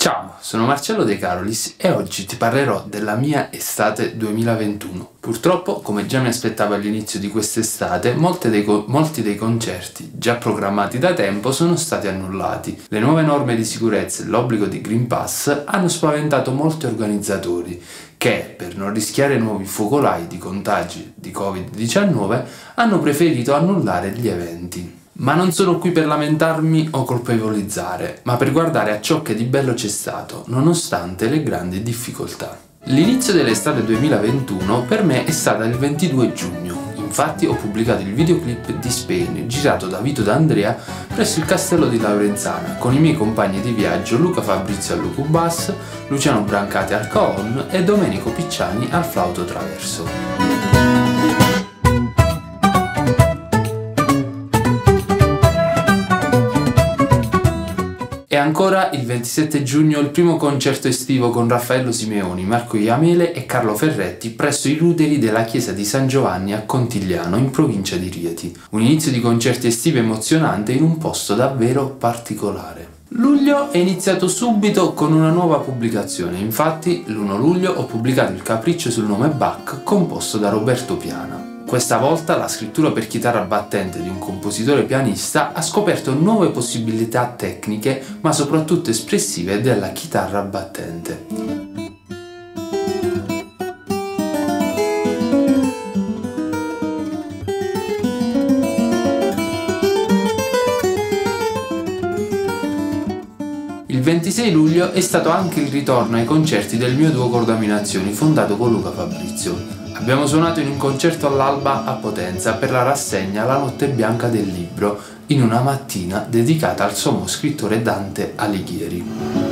Ciao, sono Marcello De Carolis e oggi ti parlerò della mia estate 2021. Purtroppo, come già mi aspettavo all'inizio di quest'estate, dei molti dei concerti già programmati da tempo sono stati annullati. Le nuove norme di sicurezza e l'obbligo di Green Pass hanno spaventato molti organizzatori che, per non rischiare nuovi focolai di contagi di Covid-19, hanno preferito annullare gli eventi. Ma non sono qui per lamentarmi o colpevolizzare, ma per guardare a ciò che di bello c'è stato, nonostante le grandi difficoltà. L'inizio dell'estate 2021 per me è stata il 22 giugno. Infatti ho pubblicato il videoclip di Spain girato da Vito D'Andrea presso il castello di Laurenzana con i miei compagni di viaggio Luca Fabrizio al Lucubas, Luciano Brancati al Caon e Domenico Picciani al flauto traverso. E ancora il 27 giugno il primo concerto estivo con Raffaello Simeoni, Marco Iamele e Carlo Ferretti presso i ruderi della chiesa di San Giovanni a Contigliano in provincia di Rieti. Un inizio di concerti estivi emozionante in un posto davvero particolare. Luglio è iniziato subito con una nuova pubblicazione, infatti l'1 luglio ho pubblicato il capriccio sul nome Bach composto da Roberto Piana. Questa volta la scrittura per chitarra battente di un compositore pianista ha scoperto nuove possibilità tecniche ma soprattutto espressive della chitarra battente. Il 26 luglio è stato anche il ritorno ai concerti del mio duo Cordaminazioni fondato con Luca Fabrizio. Abbiamo suonato in un concerto all'alba a Potenza per la rassegna La notte bianca del libro, in una mattina dedicata al sommo scrittore Dante Alighieri.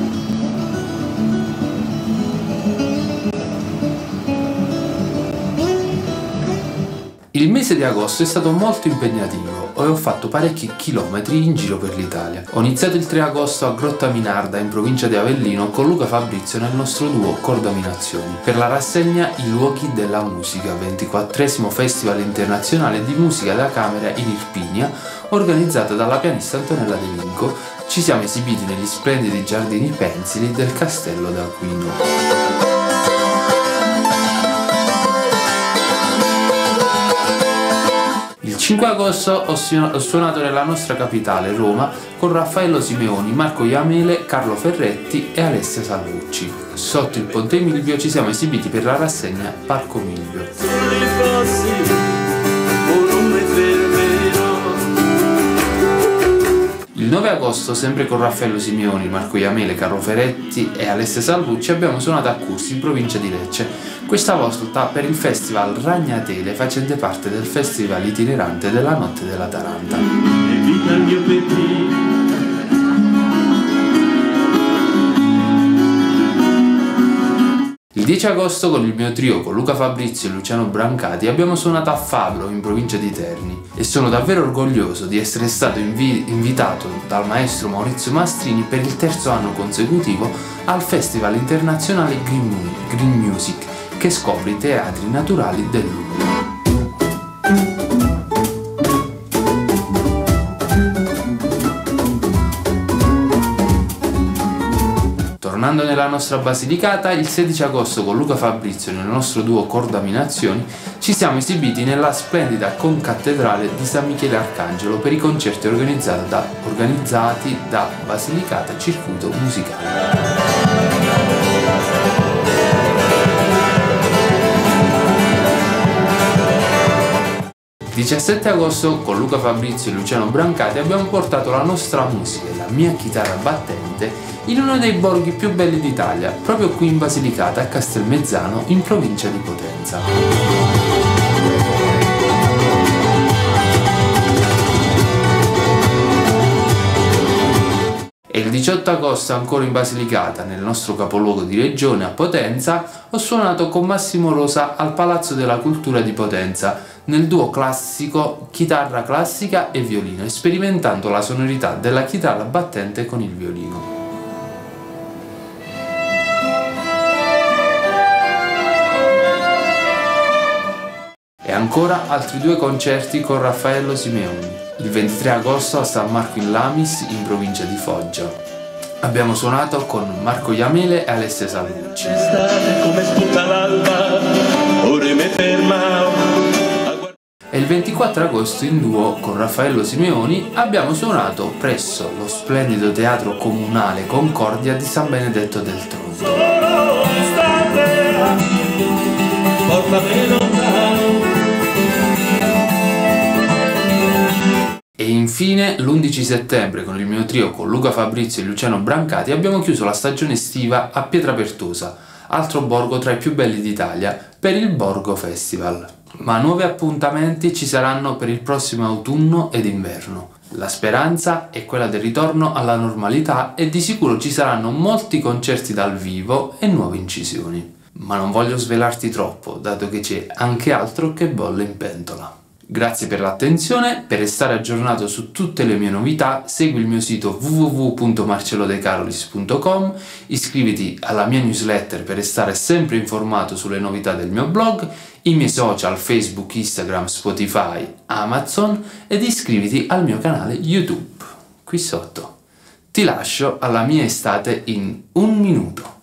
Mese di agosto è stato molto impegnativo e ho fatto parecchi chilometri in giro per l'Italia. Ho iniziato il 3 agosto a Grotta Minarda in provincia di Avellino con Luca Fabrizio nel nostro duo Cordominazioni per la rassegna I luoghi della musica, 24 Festival internazionale di musica da camera in Irpinia, organizzata dalla pianista Antonella De Vinco. Ci siamo esibiti negli splendidi giardini pensili del Castello d'Aquino. 5 agosto ho suonato nella nostra capitale, Roma, con Raffaello Simeoni, Marco Iamele, Carlo Ferretti e Alessia Salvucci. Sotto il Ponte Milvio ci siamo esibiti per la rassegna Parco Milvio. Il 9 agosto, sempre con Raffaello Simeoni, Marco Iamele, Carlo Feretti e Alessia Salvucci, abbiamo suonato a Cursi, in provincia di Lecce, questa volta per il festival Ragnatele, facente parte del festival itinerante della Notte della 10 agosto con il mio trio con Luca Fabrizio e Luciano Brancati abbiamo suonato a Fabro in provincia di Terni e sono davvero orgoglioso di essere stato invi invitato dal maestro Maurizio Mastrini per il terzo anno consecutivo al Festival internazionale Green, Green Music che scopre i teatri naturali dell'Umbria. Tornando nella nostra Basilicata, il 16 agosto con Luca Fabrizio nel nostro duo Cordaminazioni ci siamo esibiti nella splendida concattedrale di San Michele Arcangelo per i concerti organizzati da, organizzati da Basilicata Circuito Musicale. 17 agosto con Luca Fabrizio e Luciano Brancati abbiamo portato la nostra musica e la mia chitarra battente in uno dei borghi più belli d'Italia, proprio qui in Basilicata a Castelmezzano in provincia di Potenza. 18 agosto ancora in Basilicata, nel nostro capoluogo di regione a Potenza, ho suonato con Massimo Rosa al Palazzo della Cultura di Potenza nel duo classico chitarra classica e violino, sperimentando la sonorità della chitarra battente con il violino. E ancora altri due concerti con Raffaello Simeoni, il 23 agosto a San Marco in Lamis in provincia di Foggia abbiamo suonato con Marco Iamele e Alessia Salvucci. E il 24 agosto in duo con Raffaello Simeoni abbiamo suonato presso lo splendido teatro comunale Concordia di San Benedetto del Tronto. Settembre con il mio trio con Luca Fabrizio e Luciano Brancati abbiamo chiuso la stagione estiva a Pietrapertosa, altro borgo tra i più belli d'Italia, per il Borgo Festival. Ma nuovi appuntamenti ci saranno per il prossimo autunno ed inverno. La speranza è quella del ritorno alla normalità e di sicuro ci saranno molti concerti dal vivo e nuove incisioni. Ma non voglio svelarti troppo, dato che c'è anche altro che bolle in pentola. Grazie per l'attenzione, per restare aggiornato su tutte le mie novità segui il mio sito www.marcelodecarolis.com, iscriviti alla mia newsletter per restare sempre informato sulle novità del mio blog, i miei social Facebook, Instagram, Spotify, Amazon ed iscriviti al mio canale YouTube, qui sotto. Ti lascio alla mia estate in un minuto.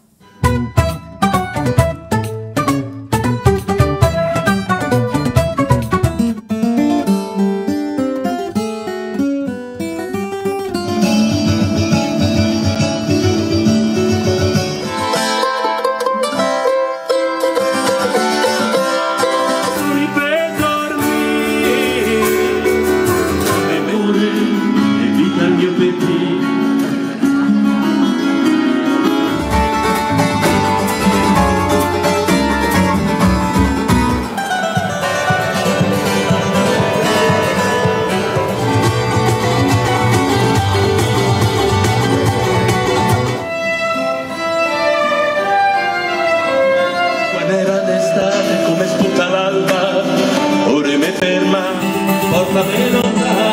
la pelota